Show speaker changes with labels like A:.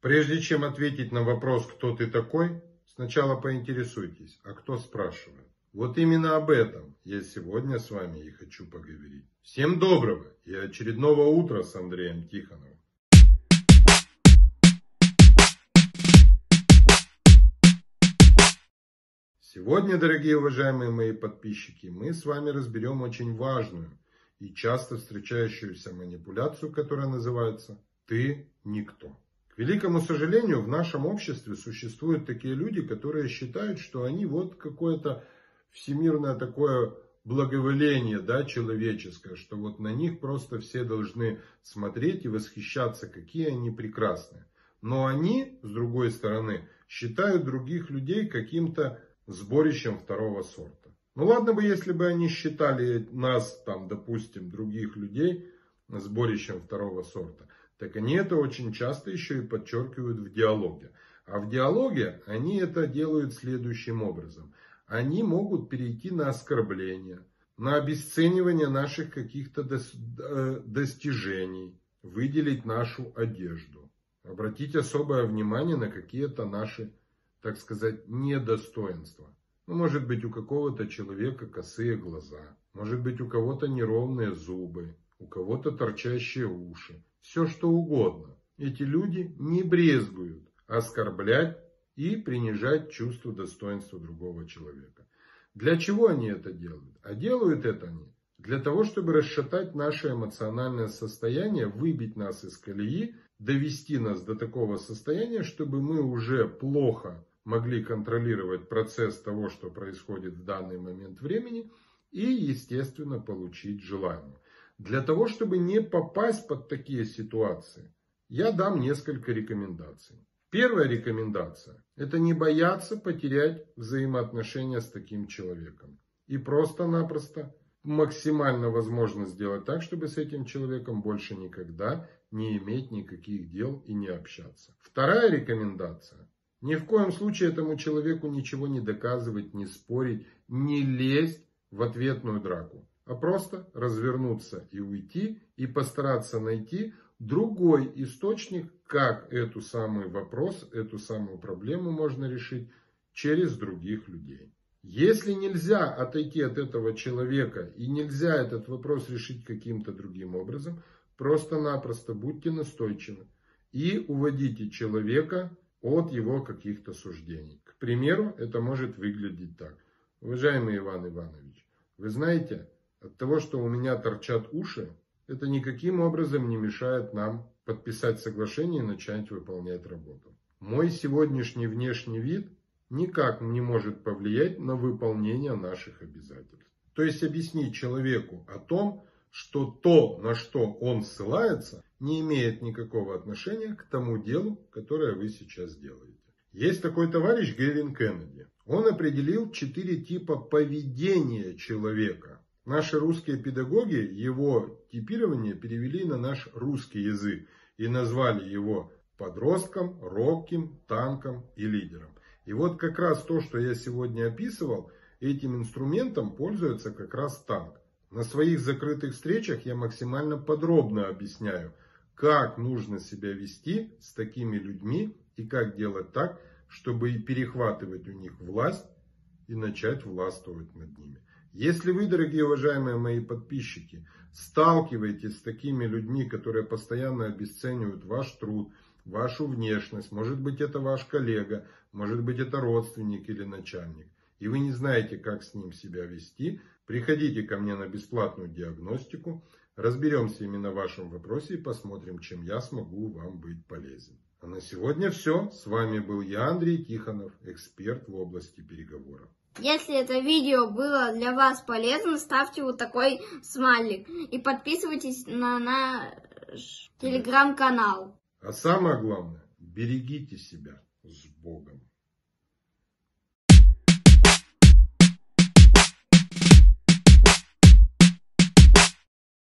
A: Прежде чем ответить на вопрос, кто ты такой, сначала поинтересуйтесь, а кто спрашивает. Вот именно об этом я сегодня с вами и хочу поговорить. Всем доброго и очередного утра с Андреем Тихоновым. Сегодня, дорогие уважаемые мои подписчики, мы с вами разберем очень важную и часто встречающуюся манипуляцию, которая называется «ты никто». Великому сожалению, в нашем обществе существуют такие люди, которые считают, что они вот какое-то всемирное такое благоволение да, человеческое, что вот на них просто все должны смотреть и восхищаться, какие они прекрасные. Но они, с другой стороны, считают других людей каким-то сборищем второго сорта. Ну ладно бы, если бы они считали нас, там, допустим, других людей сборищем второго сорта. Так они это очень часто еще и подчеркивают в диалоге. А в диалоге они это делают следующим образом. Они могут перейти на оскорбление, на обесценивание наших каких-то э, достижений, выделить нашу одежду, обратить особое внимание на какие-то наши так сказать, недостоинства. Ну, может быть, у какого-то человека косые глаза, может быть, у кого-то неровные зубы, у кого-то торчащие уши. Все что угодно. Эти люди не брезгуют оскорблять и принижать чувство достоинства другого человека. Для чего они это делают? А делают это они для того, чтобы расшатать наше эмоциональное состояние, выбить нас из колеи, довести нас до такого состояния, чтобы мы уже плохо могли контролировать процесс того, что происходит в данный момент времени, и, естественно, получить желаемое. Для того, чтобы не попасть под такие ситуации, я дам несколько рекомендаций. Первая рекомендация – это не бояться потерять взаимоотношения с таким человеком. И просто-напросто максимально возможно сделать так, чтобы с этим человеком больше никогда не иметь никаких дел и не общаться. Вторая рекомендация ни в коем случае этому человеку ничего не доказывать, не спорить, не лезть в ответную драку, а просто развернуться и уйти и постараться найти другой источник, как эту самый вопрос, эту самую проблему можно решить через других людей. Если нельзя отойти от этого человека и нельзя этот вопрос решить каким-то другим образом, просто-напросто будьте настойчивы и уводите человека от его каких-то суждений. К примеру, это может выглядеть так. Уважаемый Иван Иванович, вы знаете, от того, что у меня торчат уши, это никаким образом не мешает нам подписать соглашение и начать выполнять работу. Мой сегодняшний внешний вид никак не может повлиять на выполнение наших обязательств. То есть объяснить человеку о том, что то, на что он ссылается, не имеет никакого отношения к тому делу, которое вы сейчас делаете. Есть такой товарищ Гевин Кеннеди. Он определил четыре типа поведения человека. Наши русские педагоги его типирование перевели на наш русский язык и назвали его подростком, робким, танком и лидером. И вот как раз то, что я сегодня описывал, этим инструментом пользуется как раз танк. На своих закрытых встречах я максимально подробно объясняю, как нужно себя вести с такими людьми и как делать так, чтобы перехватывать у них власть и начать властвовать над ними. Если вы, дорогие уважаемые мои подписчики, сталкиваетесь с такими людьми, которые постоянно обесценивают ваш труд, вашу внешность, может быть это ваш коллега, может быть это родственник или начальник, и вы не знаете, как с ним себя вести, приходите ко мне на бесплатную диагностику, разберемся именно в вашем вопросе и посмотрим, чем я смогу вам быть полезен. На сегодня все. С вами был я, Андрей Тихонов, эксперт в области переговоров.
B: Если это видео было для вас полезно, ставьте вот такой смайлик и подписывайтесь на наш телеграм-канал.
A: А самое главное, берегите себя с Богом.